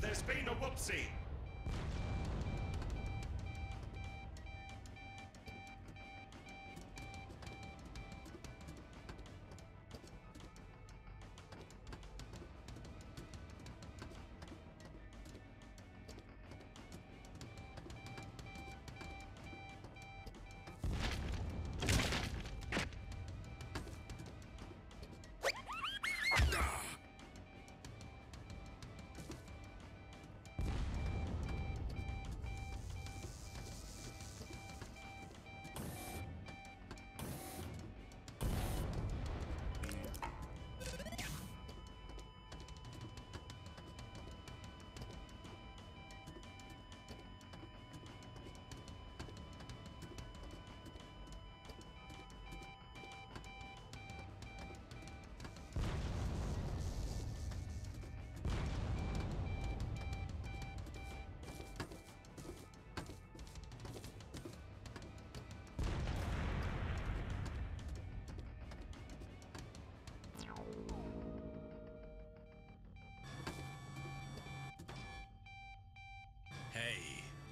There's been a whoopsie.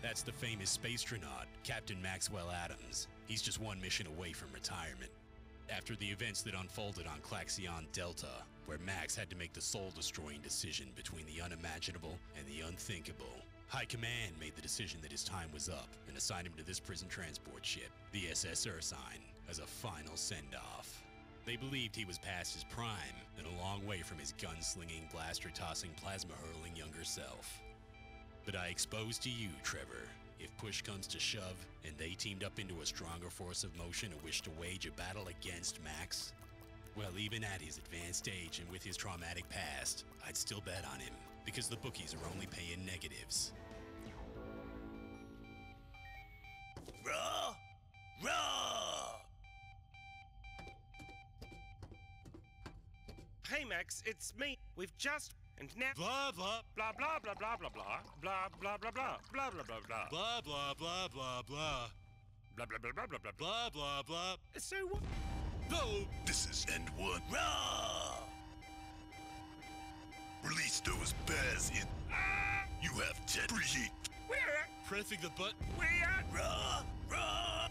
That's the famous spacetronaut, Captain Maxwell Adams. He's just one mission away from retirement. After the events that unfolded on Claxion Delta, where Max had to make the soul-destroying decision between the unimaginable and the unthinkable, High Command made the decision that his time was up and assigned him to this prison transport ship, the SS Ursine, as a final send-off. They believed he was past his prime and a long way from his gunslinging, blaster-tossing, plasma-hurling younger self. But I expose to you, Trevor, if push comes to shove and they teamed up into a stronger force of motion and wish to wage a battle against Max, well, even at his advanced age and with his traumatic past, I'd still bet on him because the bookies are only paying negatives. Raw! Raw! Hey, Max, it's me. We've just. And now. Blah blah Blah, blah, blah, blah, blah, blah. Blah, blah, blah, blah. Blah, blah, blah, blah. blah blah blah blah blah Blah, blah, blah, blah, blah, blah. blah blah blah. So what? No, This is End One. Raw! Release those bears in. You have ten preheat. We're pressing the button. We at. Raw! Raw!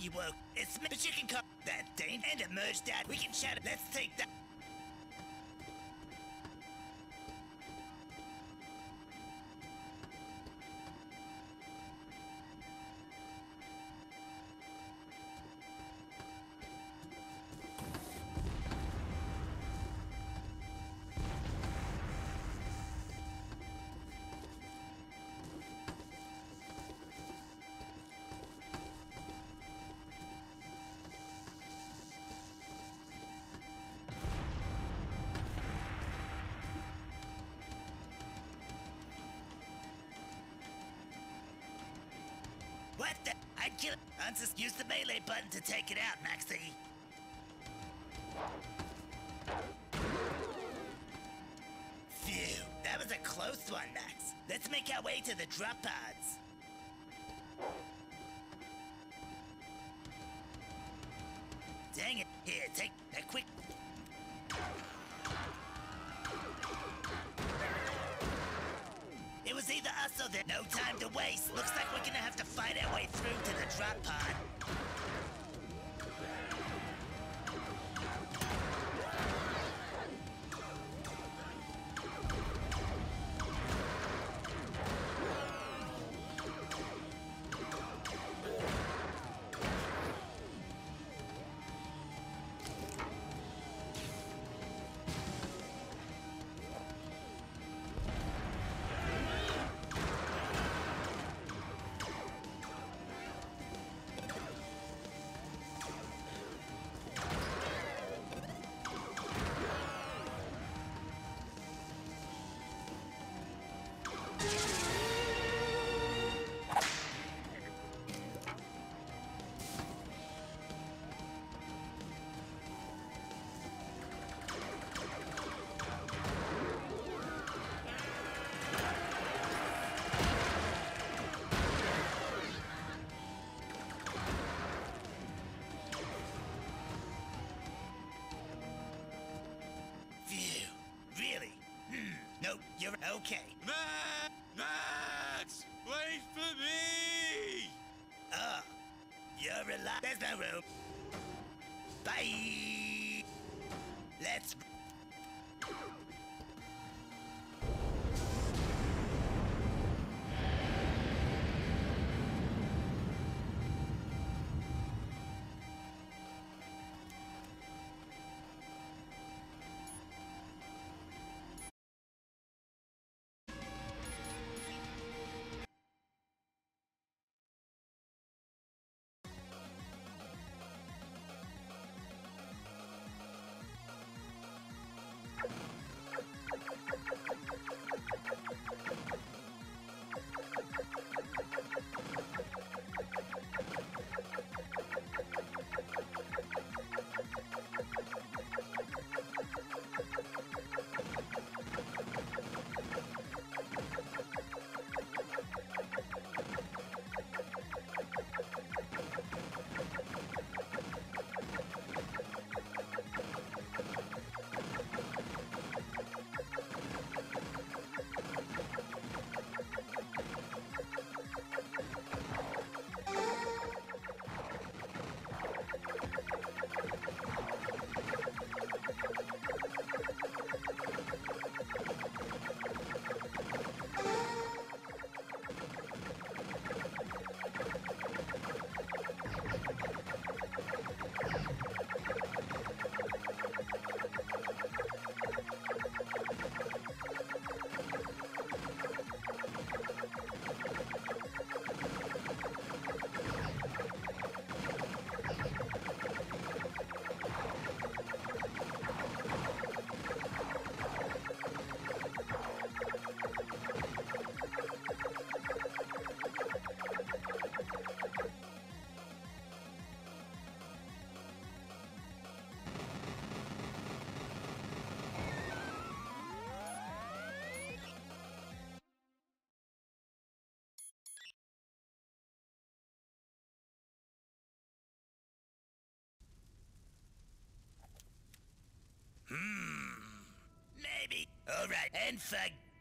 You woke. It's me. But you can call that thing and emerged out. We can chat. Let's take that. What the? I'd kill it. Ansys, use the melee button to take it out, Maxie. Phew, that was a close one, Max. Let's make our way to the drop pods. Dang it. Here, take a quick. Or them. No time to waste. Looks like we're gonna have to fight our way through to the drop pod. You're okay. Max! Max! Wait for me! Oh, you're alive. There's no room. Bye. Let's.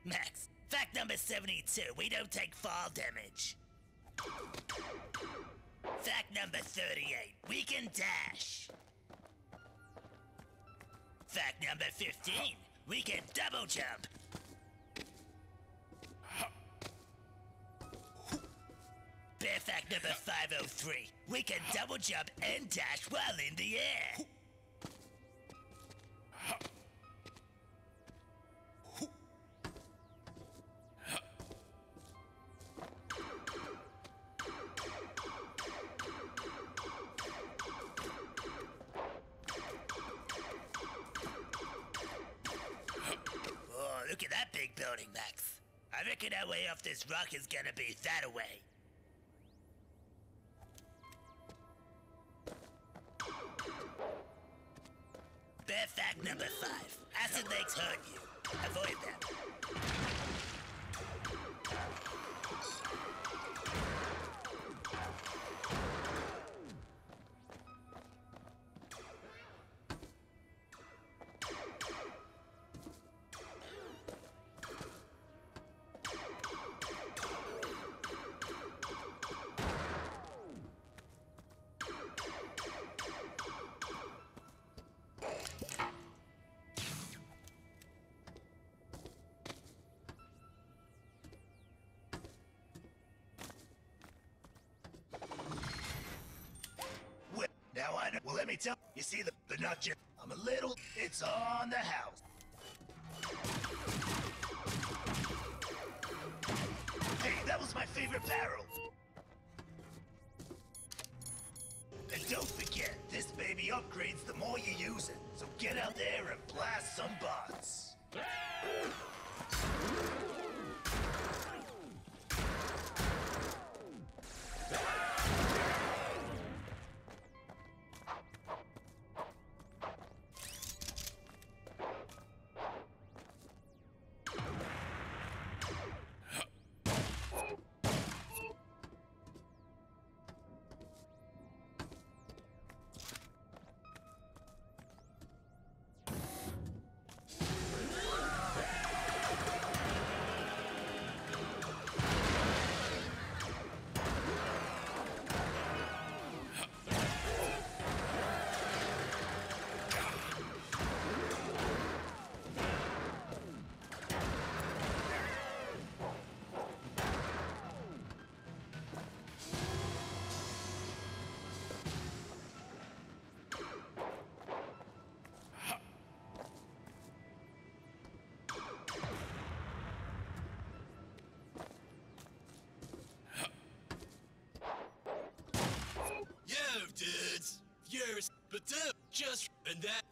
Max. Fact number 72, we don't take fall damage. Fact number 38, we can dash. Fact number 15, we can double jump. Bear fact number 503, we can double jump and dash while in the air. Building, Max. I reckon our way off this rock is gonna be that away. Bear fact number five. Acid lakes hurt you. Avoid them. Let me tell you. see the the nut. I'm a little. It's on the house. Hey, that was my favorite barrel. And don't forget, this baby upgrades the more you use it. So get out there and blast some bots. And that.